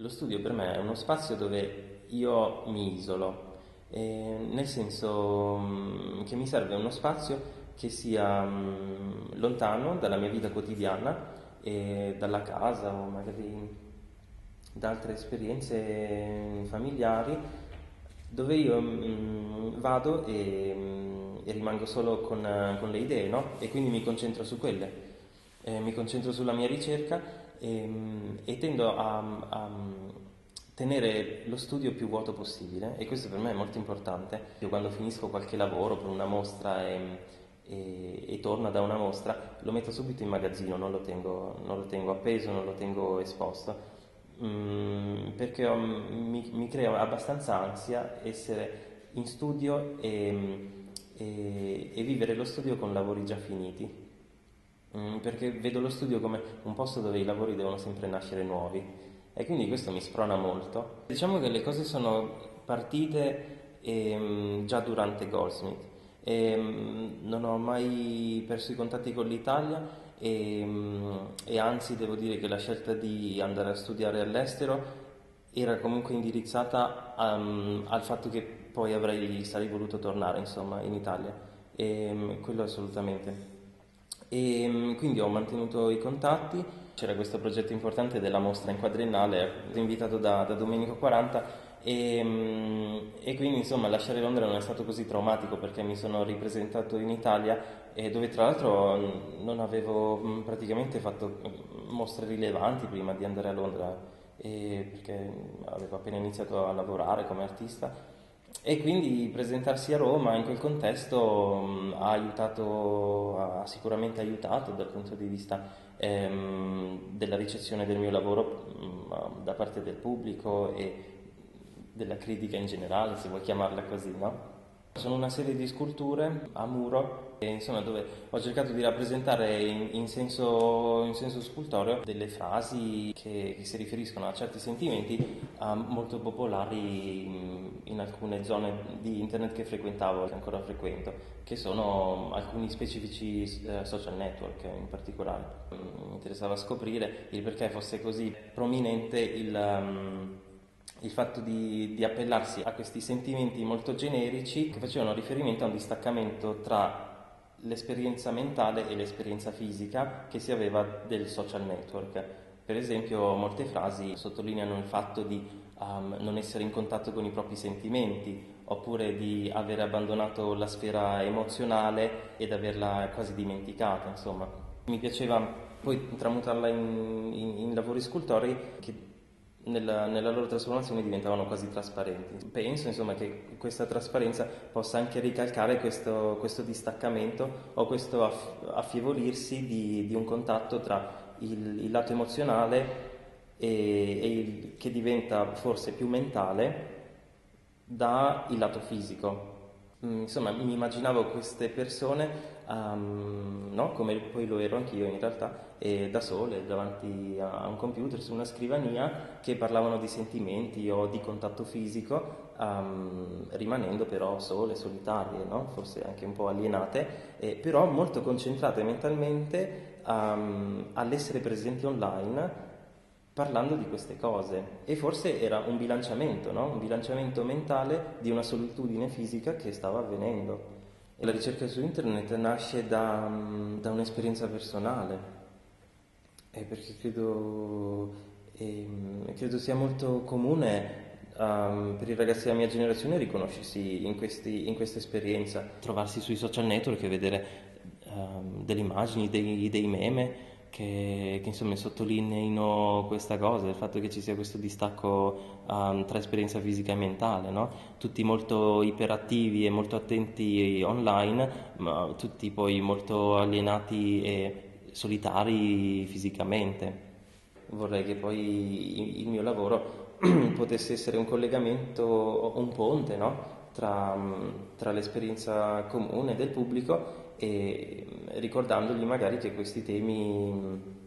Lo studio per me è uno spazio dove io mi isolo, eh, nel senso mm, che mi serve uno spazio che sia mm, lontano dalla mia vita quotidiana e dalla casa o magari da altre esperienze familiari dove io mh, vado e, rimango solo con, le idee no? e quindi mi concentro su quelle, mi concentro sulla mia ricerca e, mh, e tendo a, a, tenere lo studio più vuoto possibile e questo per me è molto importante. Io quando finisco qualche lavoro per una mostra e, e, e torno da una mostra lo metto subito in magazzino, non lo tengo, non lo tengo appeso, non lo tengo esposto Mm, perché mi, mi, crea abbastanza ansia essere in studio e, e, e, vivere lo studio con lavori già finiti, mm, perché vedo lo studio come un posto dove i lavori devono sempre nascere nuovi e quindi questo mi sprona molto. Diciamo che le cose sono partite ehm, già durante Goldsmith e ehm, non ho mai perso i contatti con l'Italia e, e, anzi devo dire che la scelta di andare a studiare all'estero era comunque indirizzata um, al fatto che poi avrei, sarei voluto tornare insomma, in Italia, e, quello assolutamente. E, quindi ho mantenuto i contatti, c'era questo progetto importante della mostra in quadriennale, invitato da, da Domenico 40 e, e, quindi insomma lasciare Londra non è stato così traumatico perché mi sono ripresentato in Italia e dove tra l'altro non avevo praticamente fatto mostre rilevanti prima di andare a Londra perché avevo appena iniziato a lavorare come artista e quindi presentarsi a Roma in quel contesto ha aiutato, ha sicuramente aiutato dal punto di vista ehm, della ricezione del mio lavoro mh, da parte del pubblico e della critica in generale, se vuoi chiamarla così, no? Sono una serie di sculture a muro e, insomma, dove ho cercato di rappresentare in, in, senso, in senso, scultoreo delle frasi che, che, si riferiscono a certi sentimenti uh, molto popolari in, in, alcune zone di internet che frequentavo e ancora frequento, che sono alcuni specifici uh, social network in particolare. Mi interessava scoprire il perché fosse così prominente il... Um, il fatto di, di, appellarsi a questi sentimenti molto generici che facevano riferimento a un distaccamento tra l'esperienza mentale e l'esperienza fisica che si aveva del social network. Per esempio molte frasi sottolineano il fatto di um, non essere in contatto con i propri sentimenti oppure di aver abbandonato la sfera emozionale ed averla quasi dimenticata, insomma. Mi piaceva poi tramutarla in, in, in lavori scultori che nella, nella, loro trasformazione diventavano quasi trasparenti. Penso insomma, che questa trasparenza possa anche ricalcare questo, questo distaccamento o questo affievolirsi di, di un contatto tra il, il lato emozionale e, e il, che diventa forse più mentale dal lato fisico. Mm, insomma, mi immaginavo queste persone, um, no? come poi lo ero anch'io in realtà, da sole davanti a un computer su una scrivania che parlavano di sentimenti o di contatto fisico, um, rimanendo però sole, solitarie, no? forse anche un po' alienate, eh, però molto concentrate mentalmente um, all'essere presenti online parlando di queste cose e forse era un bilanciamento, no? un bilanciamento mentale di una solitudine fisica che stava avvenendo. E la ricerca su internet nasce da, mm, da un'esperienza personale, eh, perché credo, eh, credo, sia molto comune um, per i ragazzi della mia generazione riconoscersi in, questi, in questa esperienza, trovarsi sui social network e vedere um, delle immagini, dei, dei meme che, che insomma sottolineino questa cosa, il fatto che ci sia questo distacco um, tra esperienza fisica e mentale, no? tutti molto iperattivi e molto attenti online, ma tutti poi molto alienati e solitari fisicamente. Vorrei che poi il mio lavoro potesse essere un collegamento, un ponte no? tra, tra l'esperienza comune del pubblico e ricordandogli magari che questi temi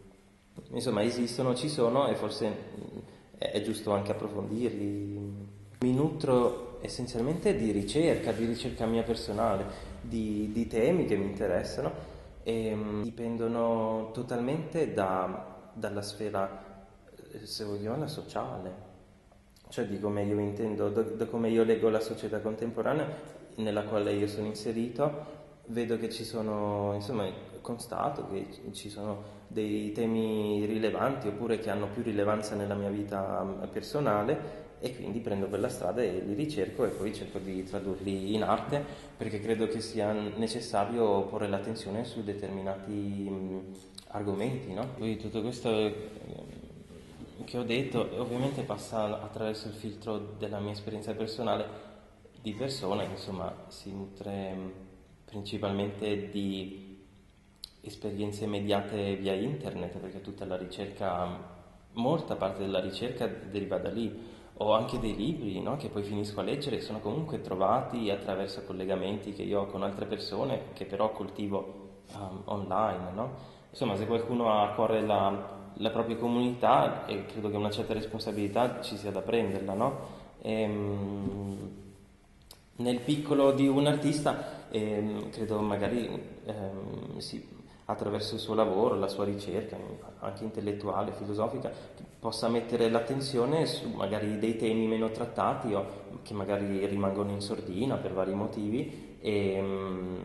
insomma esistono, ci sono e forse è giusto anche approfondirli. Mi nutro essenzialmente di ricerca, di ricerca mia personale, di, di temi che mi interessano e dipendono totalmente da, dalla sfera se vogliamo, sociale, cioè di come io intendo, da come io leggo la società contemporanea nella quale io sono inserito, vedo che ci sono, insomma, constato che ci sono dei temi rilevanti oppure che hanno più rilevanza nella mia vita mm, personale e quindi prendo quella strada e li ricerco e poi cerco di tradurli in arte perché credo che sia necessario porre l'attenzione su determinati mm, argomenti. No? Poi tutto questo eh, che ho detto ovviamente passa attraverso il filtro della mia esperienza personale di persona insomma si nutre mm, principalmente di esperienze mediate via internet, perché tutta la ricerca, molta parte della ricerca deriva da lì. Ho anche dei libri no, che poi finisco a leggere, sono comunque trovati attraverso collegamenti che io ho con altre persone, che però coltivo um, online. No? Insomma, se qualcuno ha a cuore la, la propria comunità, e credo che una certa responsabilità ci sia da prenderla. No? E, um, nel piccolo di un artista, eh, credo magari eh, si, attraverso il suo lavoro, la sua ricerca, anche intellettuale, filosofica, possa mettere l'attenzione su magari dei temi meno trattati o che magari rimangono in sordina per vari motivi e, mm,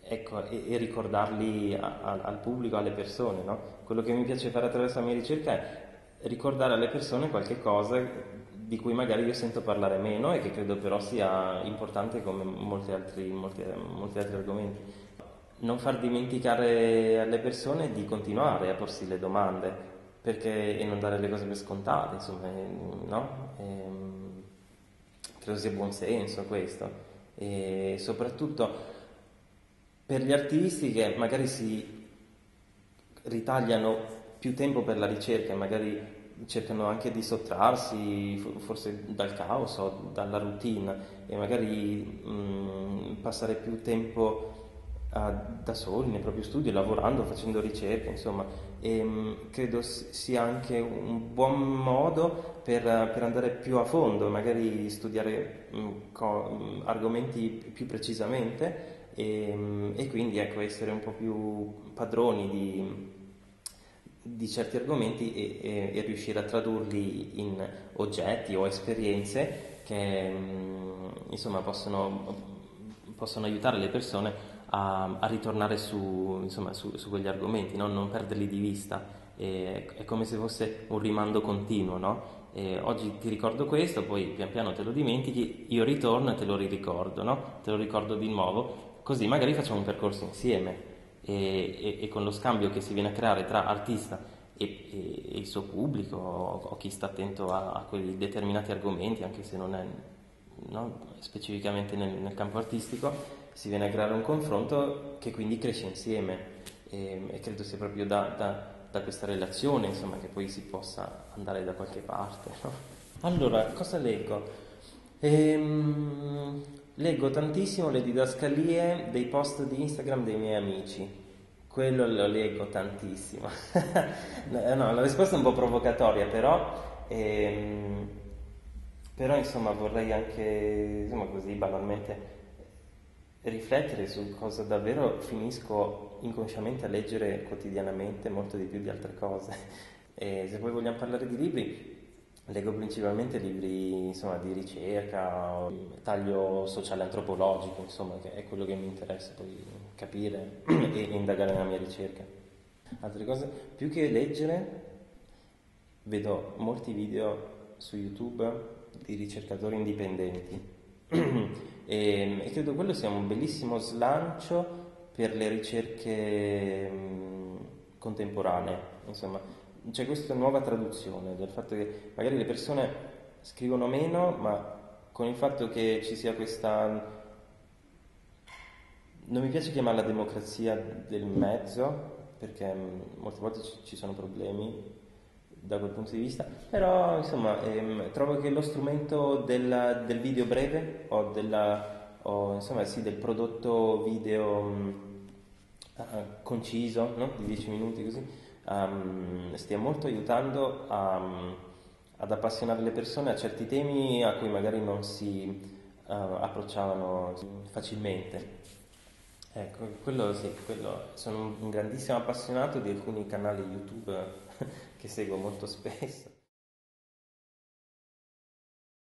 ecco, e, e ricordarli a, a, al pubblico, alle persone. No? Quello che mi piace fare attraverso la mia ricerca è ricordare alle persone qualche cosa di cui magari io sento parlare meno e che credo però sia importante come molti altri, molti, molti altri argomenti non far dimenticare alle persone di continuare a porsi le domande perché, e non dare le cose per scontate, insomma, no? E, ehm, credo sia buon senso questo. E soprattutto per gli artisti che magari si ritagliano più tempo per la ricerca e magari cercano anche di sottrarsi forse dal caos o dalla routine e magari mh, passare più tempo da soli nei propri studi, lavorando, facendo ricerche, insomma, e mm, credo sia anche un buon modo per, per andare più a fondo, magari studiare mh, mm, co- mm, argomenti più precisamente e, e, quindi ecco, essere un po' più padroni di, di certi argomenti e, e, e, riuscire a tradurli in oggetti o esperienze che insomma possono, possono aiutare le persone a, a ritornare su, insomma, su, su, quegli argomenti, no? non perderli di vista. E, è come se fosse un rimando continuo, no? oggi ti ricordo questo, poi pian piano te lo dimentichi, io ritorno e te lo riricordo, no? te lo ricordo di nuovo, così magari facciamo un percorso insieme e, e, e con lo scambio che si viene a creare tra artista e, e il suo pubblico o, o, chi sta attento a, a quei determinati argomenti, anche se non è no? specificamente nel, nel campo artistico, si viene a creare un confronto che quindi cresce insieme e, e credo sia proprio da, da, da, questa relazione insomma, che poi si possa andare da qualche parte. No? Allora, cosa leggo? Ehm, leggo tantissimo le didascalie dei post di Instagram dei miei amici. Quello lo leggo tantissimo. no, la risposta è un po' provocatoria, però, ehm, però insomma vorrei anche, insomma così banalmente, riflettere su cosa davvero finisco inconsciamente a leggere quotidianamente molto di più di altre cose. E se poi vogliamo parlare di libri, leggo principalmente libri insomma, di ricerca, taglio sociale antropologico, insomma, che è quello che mi interessa poi capire e indagare nella mia ricerca. Altre cose, più che leggere, vedo molti video su YouTube di ricercatori indipendenti e, e, credo quello sia un bellissimo slancio per le ricerche mh, contemporanee. Insomma, c'è questa nuova traduzione del fatto che magari le persone scrivono meno, ma con il fatto che ci sia questa... Non mi piace chiamarla democrazia del mezzo, perché mh, molte volte ci, sono problemi da quel punto di vista, però insomma ehm, trovo che lo strumento del, del video breve o, della, o insomma, sì, del prodotto video um, uh, conciso no? di 10 minuti così um, stia molto aiutando a, um, ad appassionare le persone a certi temi a cui magari non si uh, approcciavano facilmente. Ecco, quello sì, quello, sono un grandissimo appassionato di alcuni canali YouTube che seguo molto spesso.